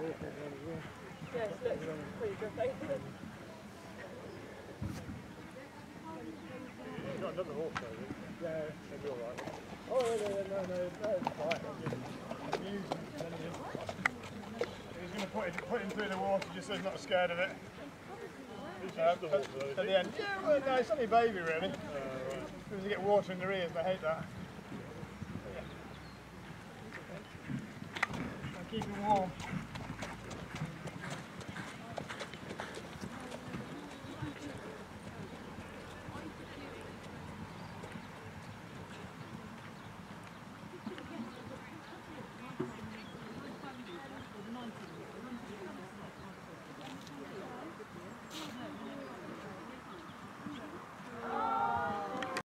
Yes, looks pretty good. Thank you. You've got another horse though, yeah, it'll be alright. Oh, no, no, no, no, no, it's fine. I'm. He's going to put, it, put him through the water just so he's not scared of it. Um, at, at the end. Yeah, well, no, it's only a baby really. Because they get water in their ears, they hate that. Yeah. Keep him warm.